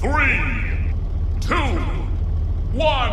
three, two, one.